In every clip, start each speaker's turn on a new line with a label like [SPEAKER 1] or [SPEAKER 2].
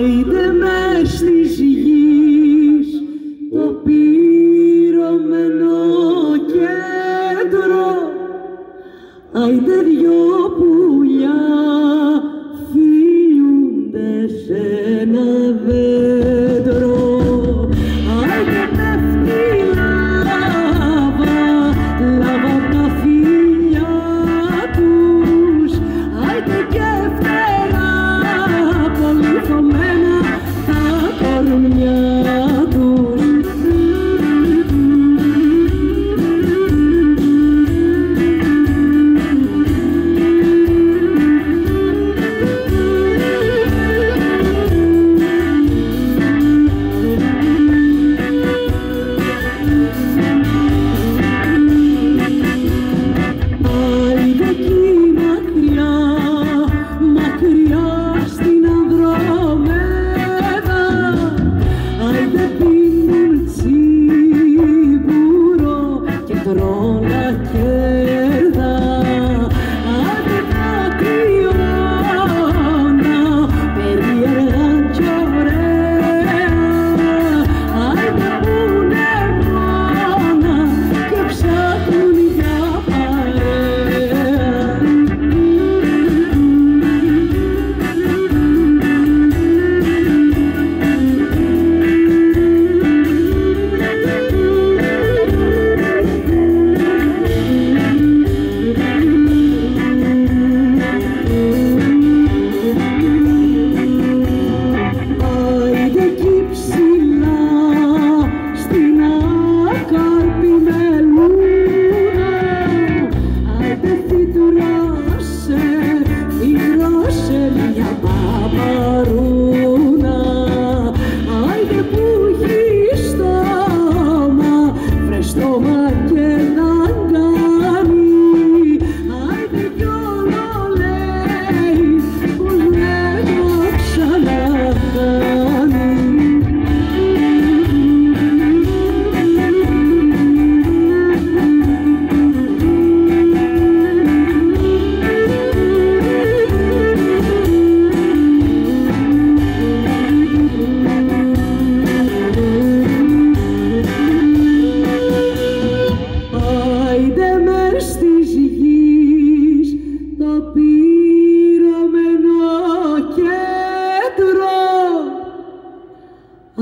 [SPEAKER 1] Haydi meşli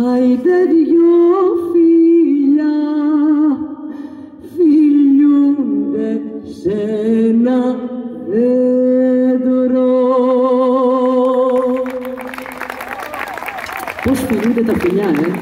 [SPEAKER 1] Άιντε δυο φιλιά φιλιούνται σε ένα δέντρο. Πώς φιλούνται τα φιλιά, ε!